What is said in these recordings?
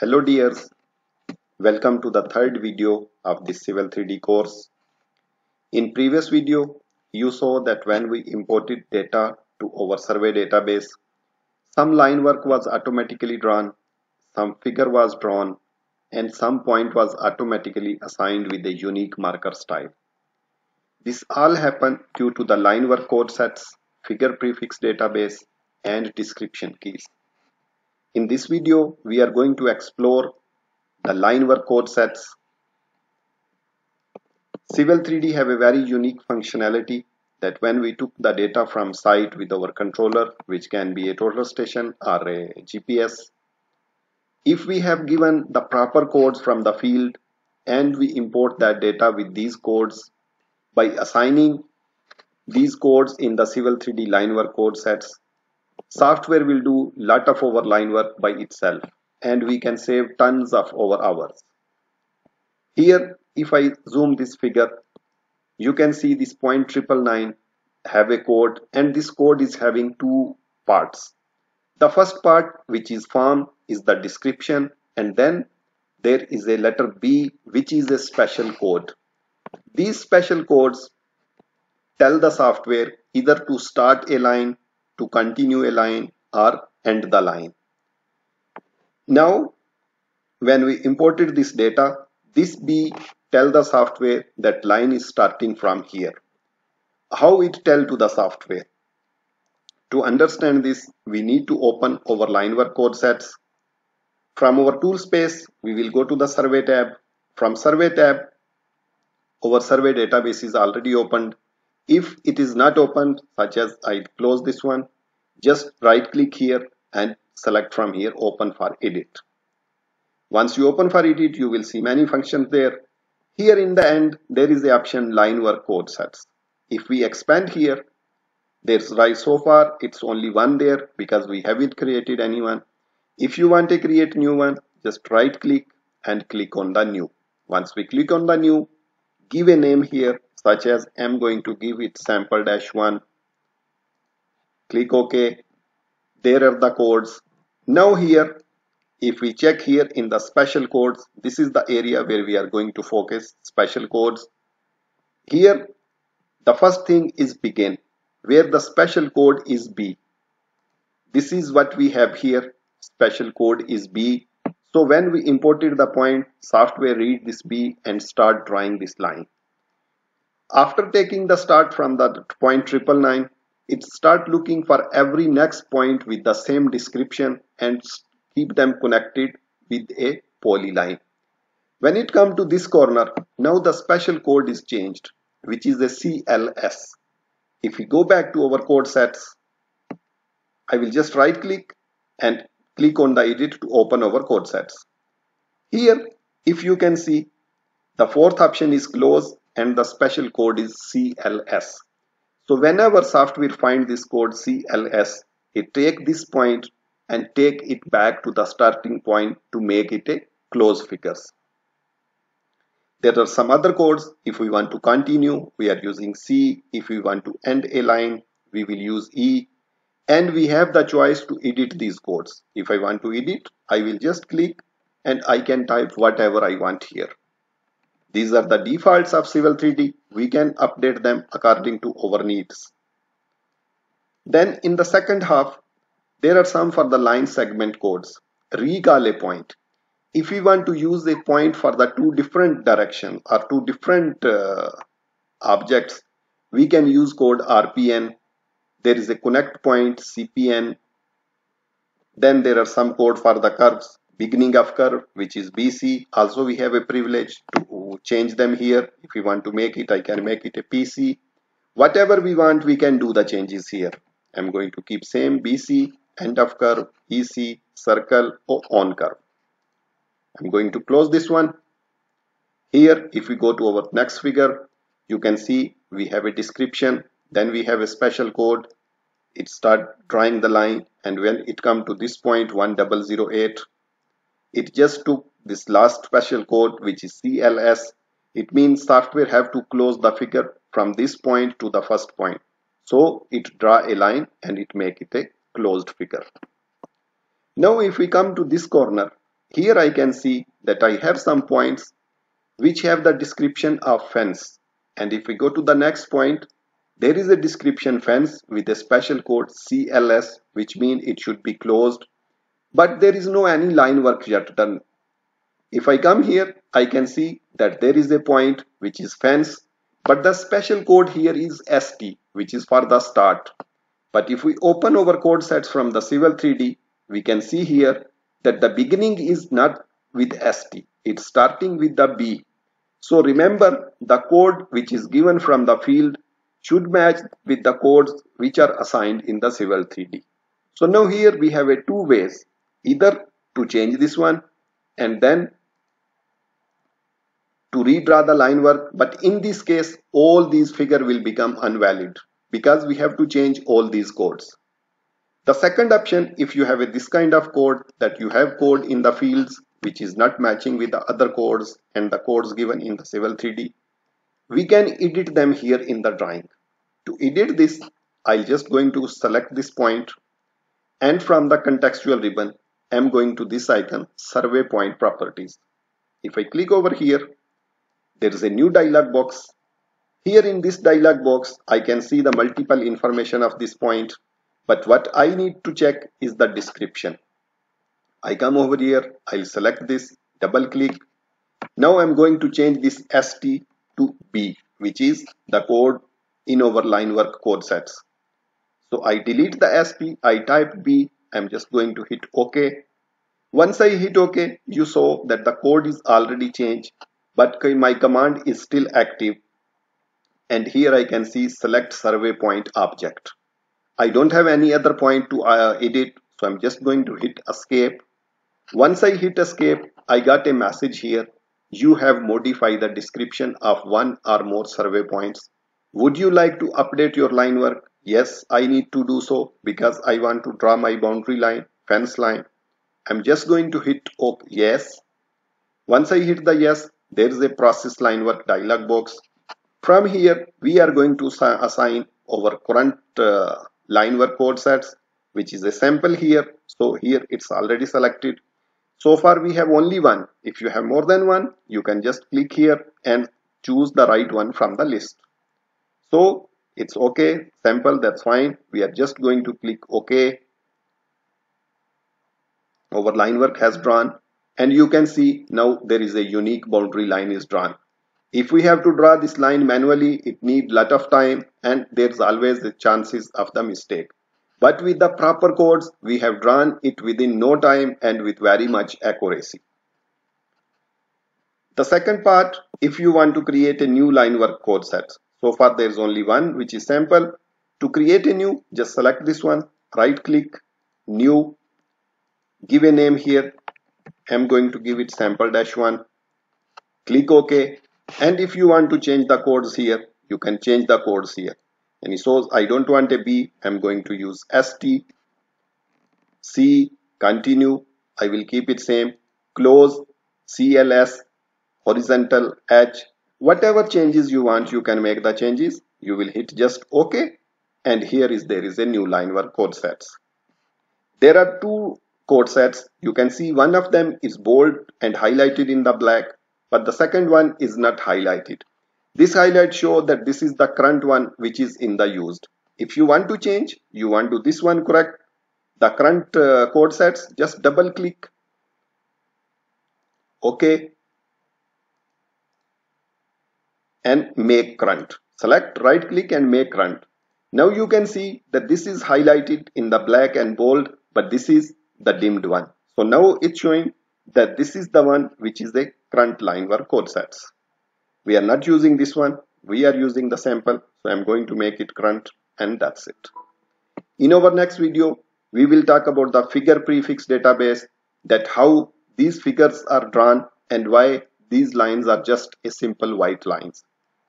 Hello dears, welcome to the third video of this Civil 3D course. In previous video, you saw that when we imported data to our survey database, some line work was automatically drawn, some figure was drawn, and some point was automatically assigned with a unique marker style. This all happened due to the line work code sets, figure prefix database, and description keys. In this video, we are going to explore the line work code sets. Civil 3D have a very unique functionality that when we took the data from site with our controller, which can be a total station or a GPS, if we have given the proper codes from the field and we import that data with these codes by assigning these codes in the Civil 3D line work code sets, software will do lot of our line work by itself and we can save tons of our hours. Here, if I zoom this figure, you can see this point triple nine have a code and this code is having two parts. The first part which is form is the description and then there is a letter B which is a special code. These special codes tell the software either to start a line to continue a line or end the line. Now, when we imported this data, this B tell the software that line is starting from here. How it tell to the software? To understand this, we need to open our line work code sets. From our tool space, we will go to the survey tab. From survey tab, our survey database is already opened if it is not opened, such as I close this one, just right click here and select from here open for edit. Once you open for edit, you will see many functions there. Here in the end, there is the option line work code sets. If we expand here, there's right so far, it's only one there because we haven't created anyone. If you want to create new one, just right click and click on the new. Once we click on the new, give a name here such as I'm going to give it sample dash one click OK. There are the codes. Now here if we check here in the special codes this is the area where we are going to focus special codes. Here the first thing is begin where the special code is B. This is what we have here. Special code is B so when we imported the point software read this B and start drawing this line after taking the start from the point triple nine, it start looking for every next point with the same description and keep them connected with a polyline. When it come to this corner, now the special code is changed, which is a CLS. If we go back to our code sets, I will just right click and click on the edit to open our code sets. Here, if you can see, the fourth option is close and the special code is CLS. So whenever software find this code CLS, it take this point and take it back to the starting point to make it a close figures. There are some other codes. If we want to continue, we are using C. If we want to end a line, we will use E. And we have the choice to edit these codes. If I want to edit, I will just click and I can type whatever I want here. These are the defaults of Civil 3D. We can update them according to our needs. Then in the second half, there are some for the line segment codes. Recall a point. If we want to use a point for the two different direction or two different uh, objects, we can use code RPN. There is a connect point CPN. Then there are some code for the curves beginning of curve which is BC also we have a privilege to change them here. If we want to make it I can make it a PC whatever we want we can do the changes here. I'm going to keep same BC end of curve EC circle or on curve. I'm going to close this one. Here if we go to our next figure you can see we have a description then we have a special code. It start drawing the line and when it come to this point 1008 it just took this last special code which is CLS it means software have to close the figure from this point to the first point. So it draw a line and it make it a closed figure. Now if we come to this corner here I can see that I have some points which have the description of fence. And if we go to the next point there is a description fence with a special code CLS which means it should be closed but there is no any line work yet done. If I come here I can see that there is a point which is fence but the special code here is ST which is for the start. But if we open our code sets from the Civil 3D we can see here that the beginning is not with ST it's starting with the B. So remember the code which is given from the field should match with the codes which are assigned in the Civil 3D. So now here we have a two ways either to change this one and then to redraw the line work but in this case all these figure will become invalid because we have to change all these codes. The second option if you have a, this kind of code that you have code in the fields which is not matching with the other codes and the codes given in the Civil 3D we can edit them here in the drawing. To edit this, I'll just going to select this point and from the contextual ribbon, I'm going to this icon, survey point properties. If I click over here, there is a new dialog box. Here in this dialog box, I can see the multiple information of this point. But what I need to check is the description. I come over here, I'll select this, double click. Now I'm going to change this ST to B which is the code in our line work code sets. So I delete the SP, I type B, I'm just going to hit OK. Once I hit OK, you saw that the code is already changed, but my command is still active. And here I can see select survey point object. I don't have any other point to uh, edit, so I'm just going to hit escape. Once I hit escape, I got a message here you have modified the description of one or more survey points. Would you like to update your line work? Yes, I need to do so because I want to draw my boundary line, fence line. I'm just going to hit OK, yes. Once I hit the yes, there is a process line work dialog box. From here, we are going to assign our current uh, line work code sets, which is a sample here. So here it's already selected. So far we have only one. If you have more than one, you can just click here and choose the right one from the list. So it's okay, sample, that's fine. We are just going to click OK. Our line work has drawn and you can see now there is a unique boundary line is drawn. If we have to draw this line manually, it needs lot of time and there's always the chances of the mistake. But with the proper codes, we have drawn it within no time and with very much accuracy. The second part, if you want to create a new line work code set. So far there is only one which is sample. To create a new, just select this one, right click, new, give a name here. I'm going to give it sample dash one. Click OK. And if you want to change the codes here, you can change the codes here says I don't want a B I'm going to use ST C continue I will keep it same. Close CLS horizontal H. Whatever changes you want you can make the changes. You will hit just OK. And here is there is a new line work code sets. There are two code sets. You can see one of them is bold and highlighted in the black but the second one is not highlighted this highlight show that this is the current one which is in the used. If you want to change, you want to this one correct, the current uh, code sets, just double click. OK. And make current. Select right click and make current. Now you can see that this is highlighted in the black and bold, but this is the dimmed one. So now it's showing that this is the one which is the current line work code sets we are not using this one. We are using the sample. So i'm going to make it current and that's it. In our next video we will talk about the figure prefix database that how these figures are drawn and why these lines are just a simple white lines.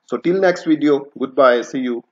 So till next video goodbye. See you